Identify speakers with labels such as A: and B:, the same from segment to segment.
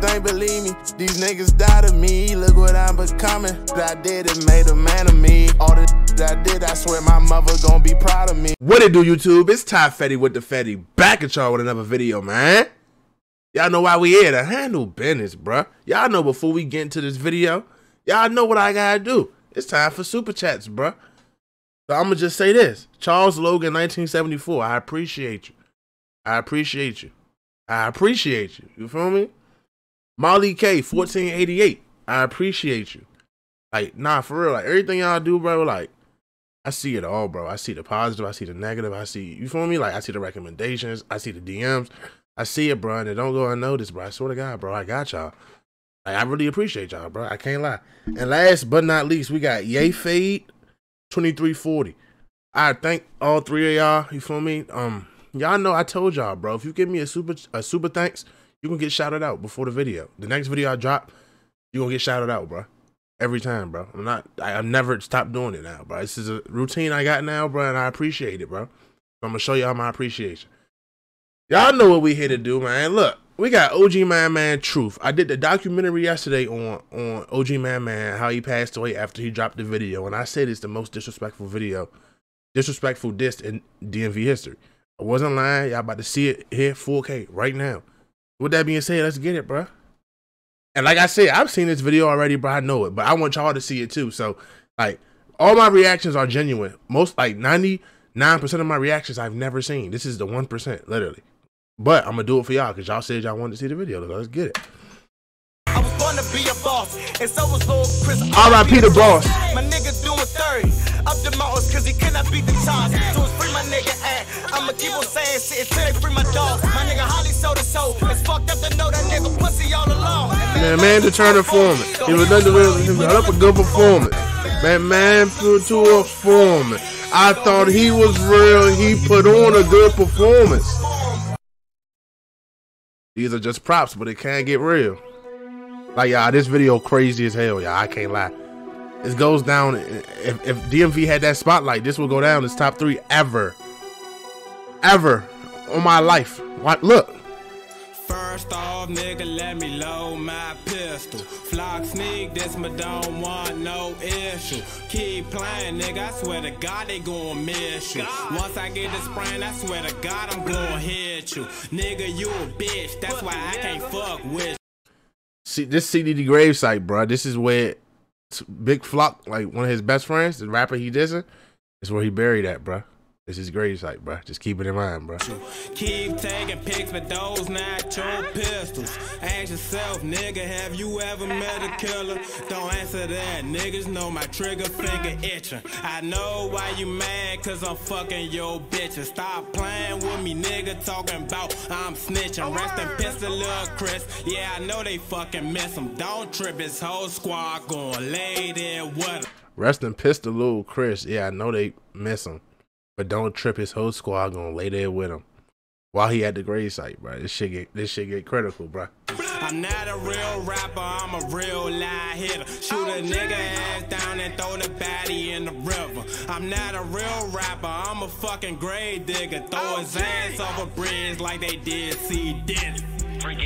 A: think, believe me. These niggas doubted me. Look what I'm becoming. That I did, it made a man of me. All the that I did, I swear my mother gonna be proud of me.
B: What it do, YouTube? It's Ty Fetty with the Fetty. Back at y'all with another video, man. Y'all know why we here to handle business, bruh. Y'all know before we get into this video, y'all know what I gotta do. It's time for super chats, bruh. So I'm gonna just say this. Charles Logan, 1974. I appreciate you. I appreciate you. I appreciate you. You feel me? Molly K, 1488. I appreciate you. Like, nah, for real. Like, everything y'all do, bro, like, I see it all, bro. I see the positive. I see the negative. I see, you feel me? Like, I see the recommendations. I see the DMs. I see it, bro, and it don't go unnoticed, bro. I swear to God, bro, I got y'all. Like, I really appreciate y'all, bro. I can't lie. And last but not least, we got Yay Fade 2340. I thank all three of y'all. You feel me? Um, y'all know I told y'all, bro. If you give me a super a super thanks, you gonna get shouted out before the video. The next video I drop, you gonna get shouted out, bro. Every time, bro. I'm not. I, I never stop doing it now, bro. This is a routine I got now, bro, and I appreciate it, bro. So I'm gonna show y'all my appreciation. Y'all know what we here to do, man. Look, we got OG Man Man Truth. I did the documentary yesterday on on OG Man Man how he passed away after he dropped the video, and I said it's the most disrespectful video, disrespectful diss in DMV history. I wasn't lying. Y'all about to see it here 4K right now. With that being said, let's get it, bro. And like I said, I've seen this video already, bro. I know it, but I want y'all to see it too. So, like, all my reactions are genuine. Most like 99% of my reactions I've never seen. This is the 1%, literally. But I'm gonna do it for y'all because y'all said y'all wanted to see the video. Let's get it.
A: I was born to be a boss, and so was Lord Chris.
B: R.I.P. the boss.
A: My nigga doing 30 up the mountains cause he cannot beat the toss. So it's free my nigga and I'ma keep on saying shit until they free my dog. My nigga Holly sold soul. It's fucked up to know that nigga pussy all.
B: Man, man, to turn performance. He was nothing real. He put up a good performance. Man, man, put to a performance. I thought he was real. He put on a good performance. These are just props, but it can't get real. Like, y'all, this video crazy as hell, y'all. I can't lie. This goes down. If, if DMV had that spotlight, this would go down as top three ever. Ever. On my life. What? Look.
C: First off, nigga, let me load my pistol. Flock sneak, this my don't want no issue. Keep playing, nigga, I swear to God they gon' miss you. Once I get the sprain, I swear to God I'm gon' hit you. Nigga, you a bitch, that's why I can't fuck with
B: See, this C Diddy gravesite, bro. This is where Big Flock, like one of his best friends, the rapper he dissing, is where he buried at, bro. This is grave site, bro. Just keep it in mind, bro.
C: Keep taking pics, but those not your pistols. Ask yourself, nigga, have you ever met a killer? Don't answer that. Niggas know my trigger finger itching. I know why you mad, cause I'm fucking your bitches. Stop playing with me, nigga, talking about I'm snitching. Rest in pistol, little Chris. Yeah, I know they fucking miss him. Don't trip, his whole squad going lay there with him.
B: Rest in pistol, little Chris. Yeah, I know they miss him. But don't trip his whole squad gonna lay there with him while he at the grave site, bro. This shit get this shit get critical, bro.
C: I'm not a real rapper, I'm a real lie hitter. Shoot a nigga ass down and throw the baddie in the river. I'm not a real rapper, I'm a fucking grave digger. Throw his ass off a bridge like they did see Dennis.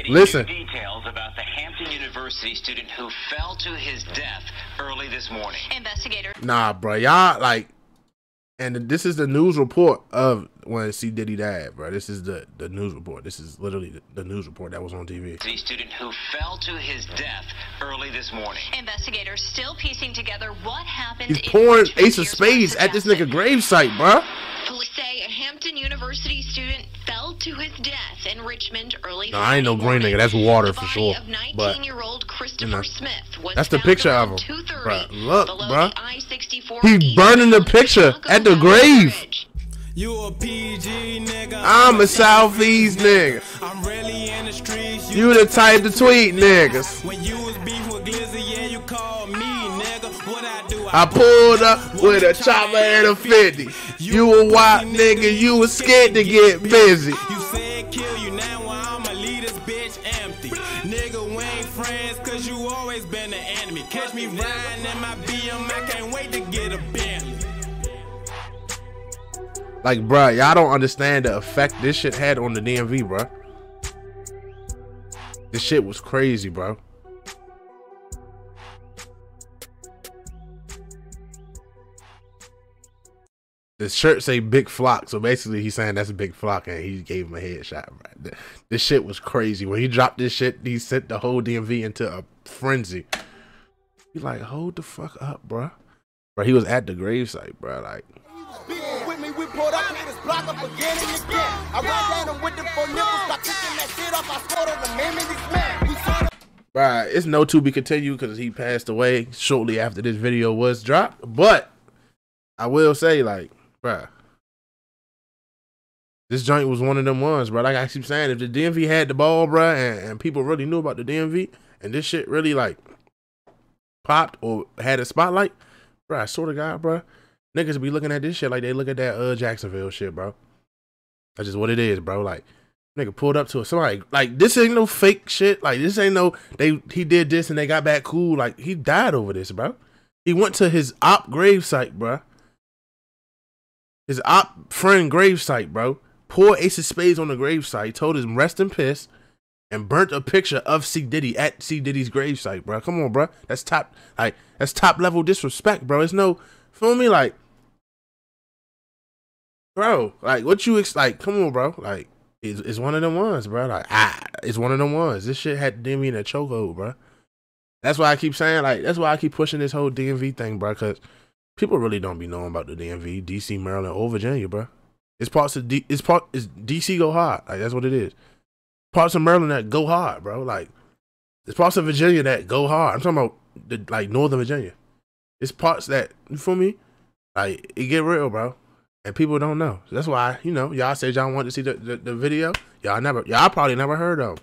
B: Listen.
D: Details about the Hampton University student who fell to his death early this morning.
E: Investigator.
B: Nah, bro, y'all like and this is the news report of when C Diddy died, bro. This is the the news report. This is literally the, the news report that was on TV.
D: The student who fell to his death early this morning.
E: Investigators still piecing together what happened.
B: He's
E: in
B: pouring
E: Richmond
B: Ace of Spades at this nigga gravesite, bro.
E: Police say a Hampton University student fell to his death in Richmond early.
B: No, I ain't no
E: Friday
B: green nigga. That's water
E: the
B: for
E: body
B: sure.
E: Of
B: But
E: 19-year-old Christopher
B: you
E: Smith was
B: that's the picture of him. Bruh, look,
E: below
B: bruh.
E: the I-64
B: He's burning the picture at the grave.
E: Bridge.
C: You a PG nigga.
B: I'm a Southeast nigga.
C: I'm really in the streets.
B: You the type to tweet niggas.
C: When you was beef with Glizzy, yeah, you called me, nigga. What I do?
B: I pulled up with a chopper and a 50. You a white nigga, you was scared to get busy.
C: You now I'ma leave this bitch empty. Nigga, we ain't friends, cause you always been the enemy. Catch me riding in my BM, I can't wait to get a Bentley.
B: Like, bruh, y'all don't understand the effect this shit had on the DMV, bruh. This shit was crazy, bro. The shirt say Big Flock, so basically he's saying that's a Big Flock, and he gave him a headshot. Bro. This shit was crazy. When he dropped this shit, he sent the whole DMV into a frenzy. He like, hold the fuck up, bro. Bro, he was at the gravesite, bro. Like,
A: we pulled up, hit his block up again and again. I ran down him with them four nipples, got kicking that shit off. I scored on the man man. We saw
B: Right, it's no to be continued because he passed away shortly after this video was dropped. But I will say, like, bruh, this joint was one of them ones, bro. Like I keep saying, if the DMV had the ball, bro, and, and people really knew about the DMV, and this shit really like popped or had a spotlight, bro, I swear to God, bro, niggas be looking at this shit like they look at that uh Jacksonville shit, bro. That's just what it is, bro. Like nigga pulled up to it. Somebody like this ain't no fake shit. Like this ain't no they he did this and they got back cool. Like he died over this, bro. He went to his op grave site, bro. His op friend gravesite, bro. Poured Ace of Spades on the gravesite, told him rest in piss, and burnt a picture of C Diddy at C Diddy's gravesite, bro. Come on, bro. That's top like that's top level disrespect, bro. It's no feel me like bro, like what you ex- like? Come on, bro. Like it's, it's one of them ones, bro. Like ah, it's one of them ones. This shit had DMV in a chokehold, bro. That's why I keep saying like that's why I keep pushing this whole DMV thing, bro. Because people really don't be knowing about the DMV, DC, Maryland, or Virginia, bro. It's parts of D. It's part. It's DC go hard. Like that's what it is. Parts of Maryland that go hard, bro. Like it's parts of Virginia that go hard. I'm talking about the like Northern Virginia. It's parts that you feel me. Like it get real, bro and people don't know. So that's why you know y'all said y'all want to see the, the, the, video. Y'all never, y'all probably never heard of.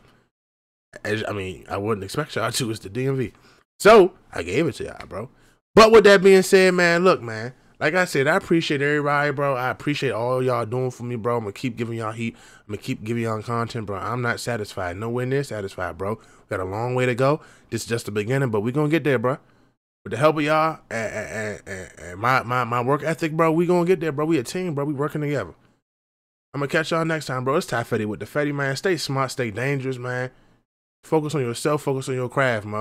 B: As, I mean, I wouldn't expect y'all to. It's the DMV, so I gave it to y'all, bro. But with that being said, man, look, man. Like I said, I appreciate everybody, bro. I appreciate all y'all doing for me, bro. I'm gonna keep giving y'all heat. I'm gonna keep giving y'all content, bro. I'm not satisfied. Nowhere near satisfied, bro. We got a long way to go. This is just the beginning, but we gonna get there, bro with the help of y'all and, and, and, and, my, my my work ethic, bro, we gonna get there, bro. We a team, bro. We working together. I'm gonna catch y'all next time, bro. It's Ty Fetty with the Fetty, man. Stay smart, stay dangerous, man. Focus on yourself, focus on your craft, man.